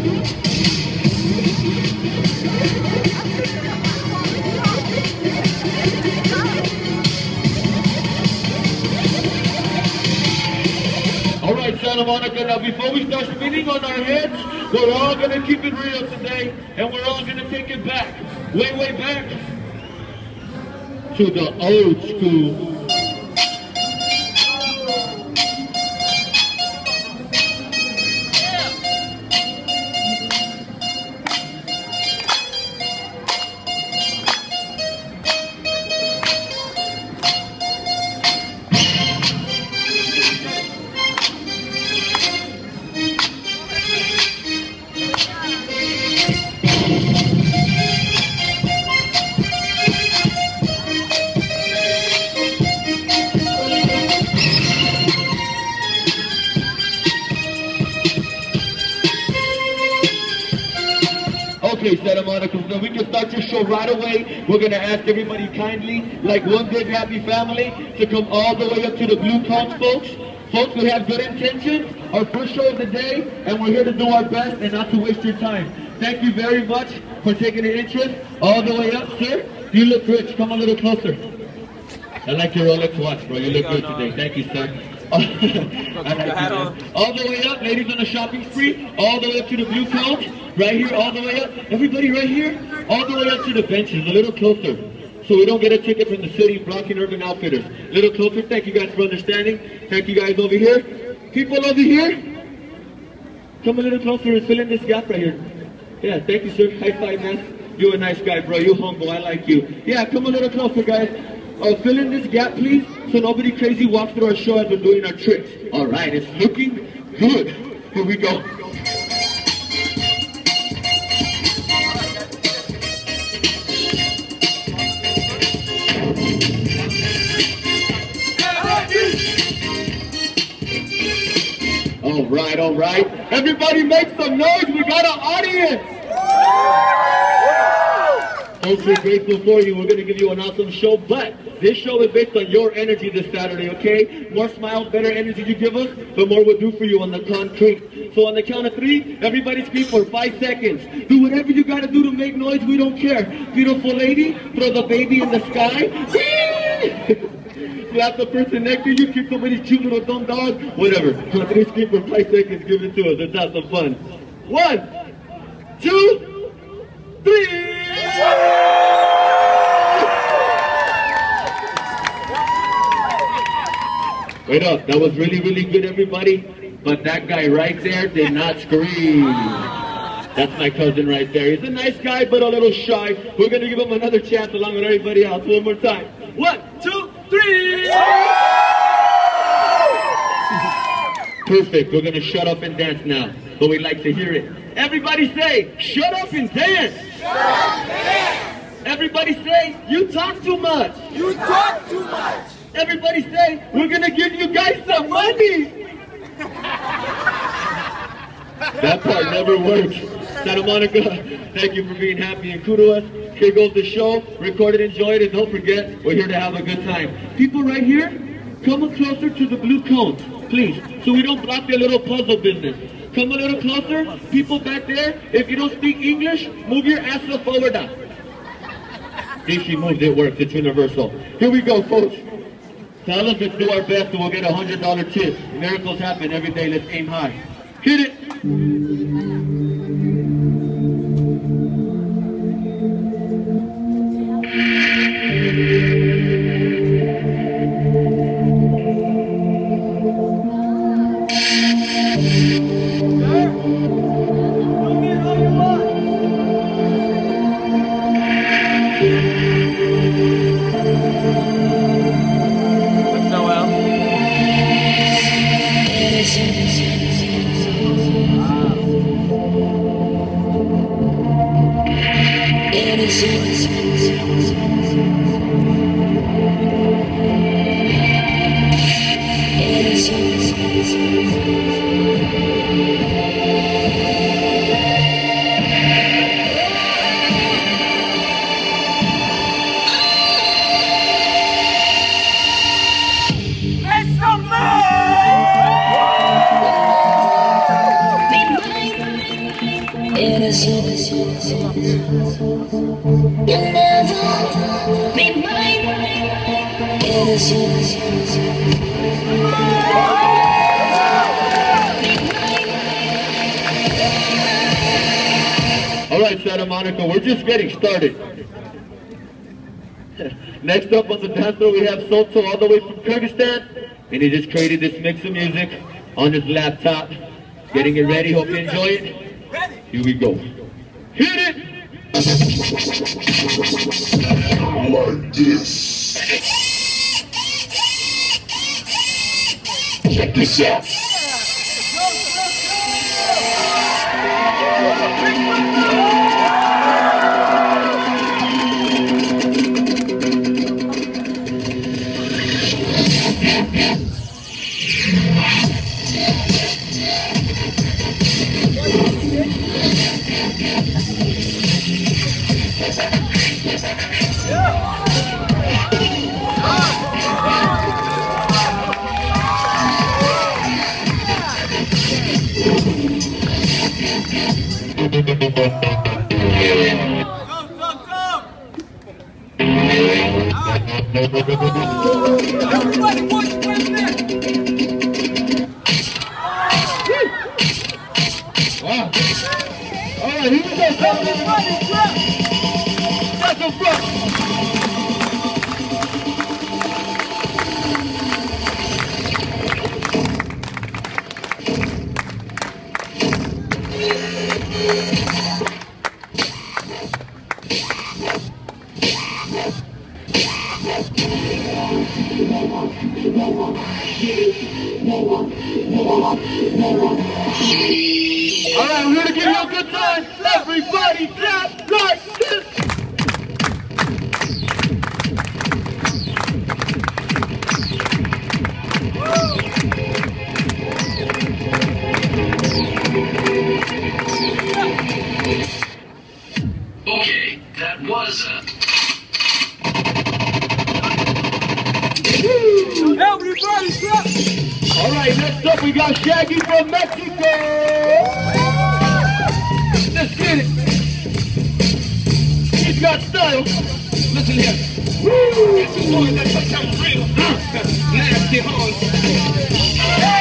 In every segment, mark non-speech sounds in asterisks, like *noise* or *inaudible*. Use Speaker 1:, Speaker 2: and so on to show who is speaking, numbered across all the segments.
Speaker 1: All right,
Speaker 2: Santa Monica, now before we start spinning on our heads, we're all gonna keep it real today, and we're all gonna take it back, way, way back, to the old school. Okay, Santa Monica, so we can start your show right away. We're gonna ask everybody kindly, like one big happy family, to come all the way up to the blue cones, folks. Folks, we have good intentions. Our first show of the day, and we're here to do our best and not to waste your time. Thank you very much for taking an interest all the way up, sir. You look rich. Come a little closer. I like your Rolex watch, bro. You look good today. Thank you, sir. *laughs* I like you. All the way up, ladies on the shopping spree, all the way up to the blue cones, right here, all the way up. Everybody right here, all the way up to the benches, a little closer. So we don't get a ticket from the city blocking Urban Outfitters. A little closer. Thank you guys for understanding. Thank you guys over here. People over here, come a little closer and fill in this gap right here. Yeah, thank you, sir. High five, man. You're a nice guy, bro. You humble. I like you. Yeah, come a little closer, guys. Uh, fill in this gap, please, so nobody crazy walks through our show as we're doing our tricks. All right, it's looking good. Here we go. Right, all right. Everybody make some noise. We got an audience. We're grateful for you. We're going to give you an awesome show, but this show is based on your energy this Saturday, okay? More smiles, better energy you give us, the more we'll do for you on the concrete. So on the count of three, everybody scream for five seconds. Do whatever you got to do to make noise. We don't care. Beautiful lady, throw the baby in the sky. *laughs* Slap the person next to you, kick somebody's cute little dumb dog, whatever. On three, scream for five seconds. Give it to us. Let's have some fun. One, two, three. Wait up, that was really, really good, everybody. But that guy right there did not scream. That's my cousin right there. He's a nice guy, but a little shy. We're gonna give him another chance along with everybody else. One more time. One, three. Perfect. We're gonna shut up and dance now, but we'd like to hear it. Everybody say, shut up and dance. Everybody say, you talk too much.
Speaker 1: You talk too much.
Speaker 2: Everybody say, we're gonna give you guys some money. *laughs* that part never works. Santa Monica, thank you for being happy and kudos. Here goes the show. Record it, enjoy it, and don't forget, we're here to have a good time. People right here, come closer to the blue cones, please, so we don't block their little puzzle business. Come a little closer. People back there, if you don't speak English, move your ass up forward now. See, she moved, it works, it's universal. Here we go, folks. Tell us let's do our best and we'll get a hundred dollar tip. Miracles happen every day, let's aim high. Hit it. Santa Monica, we're just getting started. *laughs* Next up on the dance floor, we have Soto all the way from Kyrgyzstan, and he just created this mix of music on his laptop, getting it ready. Hope you enjoy it. Here we go. Hit it!
Speaker 3: like this. Check this out.
Speaker 1: Go, go, go!
Speaker 2: All right, here we go, Santa Monica.
Speaker 1: Everybody, clap!
Speaker 2: That's a front. All right, we're gonna give you a good time. Everybody clap like this.
Speaker 4: Okay, that was uh,
Speaker 1: Everybody, clap!
Speaker 2: All right, next up we got Shaggy from Mexico. Let's get it. He's got style.
Speaker 4: listen here.
Speaker 2: Woo!
Speaker 4: Two boys that touch some real nasty hoes.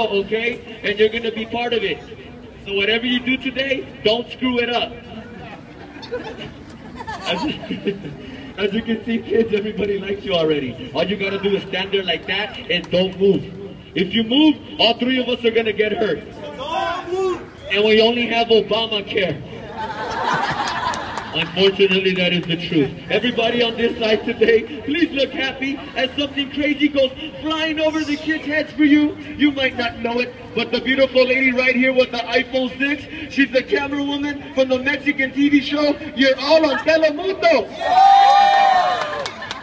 Speaker 2: Show, okay? And you're going to be part of it. So whatever you do today, don't screw it up. As you, *laughs* as you can see, kids, everybody likes you already. All you got to do is stand there like that and don't move. If you move, all three of us are going to get hurt. And we only have Obamacare. Unfortunately, that is the truth. Everybody on this side today, please look happy as something crazy goes flying over the kids' heads for you. You might not know it, but the beautiful lady right here with the iPhone 6, she's the camera woman from the Mexican TV show. You're all on Telemundo.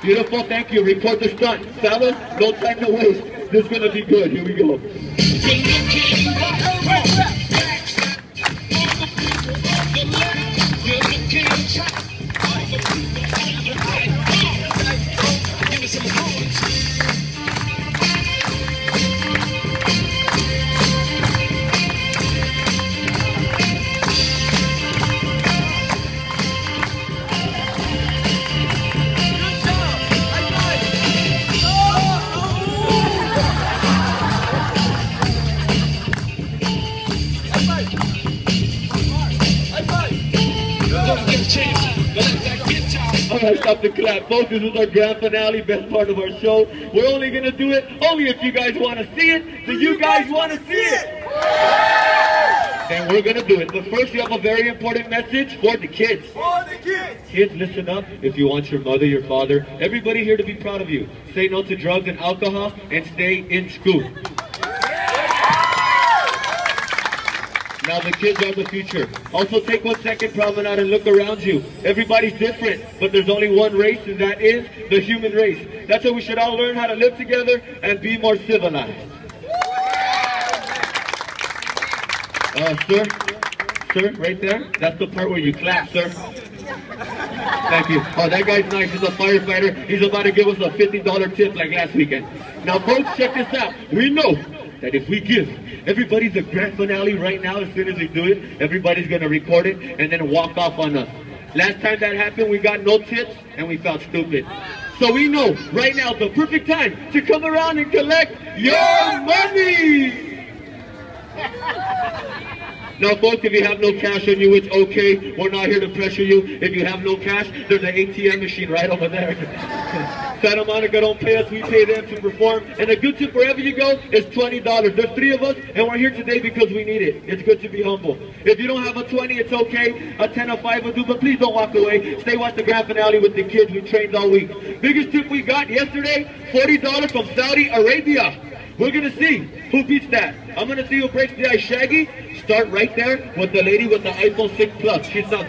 Speaker 2: Beautiful, thank you. Report the stunt. Fellas, no time to waste. This is going to be good. Here we go. Right, stop the clap. Folks, this is our grand finale, best part of our show. We're only going to do it only if you guys want to see it. Do you guys want to see it? Then we're going to do it. But first, you have a very important message for the kids.
Speaker 1: For the kids.
Speaker 2: Kids, listen up. If you want your mother, your father, everybody here to be proud of you. Say no to drugs and alcohol and stay in school. Now the kids are the future. Also take one second, promenade, and look around you. Everybody's different, but there's only one race, and that is the human race. That's why we should all learn how to live together and be more civilized. Uh, sir, sir, right there, that's the part where you clap, sir. Thank you. Oh, that guy's nice. He's a firefighter. He's about to give us a $50 tip like last weekend. Now, folks, check this out. We know that if we give everybody the grand finale right now, as soon as we do it, everybody's going to record it and then walk off on us. Last time that happened, we got no tips and we felt stupid. So we know right now is the perfect time to come around and collect your money. *laughs* Now, folks, if you have no cash on you, it's okay. We're not here to pressure you. If you have no cash, there's an ATM machine right over there. *laughs* Santa Monica don't pay us. We pay them to perform. And a good tip wherever you go is $20. There's three of us, and we're here today because we need it. It's good to be humble. If you don't have a 20, it's okay. A 10 or 5 will do, but please don't walk away. Stay watch the grand finale with the kids. We trained all week. Biggest tip we got yesterday, $40 from Saudi Arabia. We're gonna see who beats that. I'm gonna see who breaks the ice. Shaggy, start right there with the lady with the iPhone 6 Plus. She's not.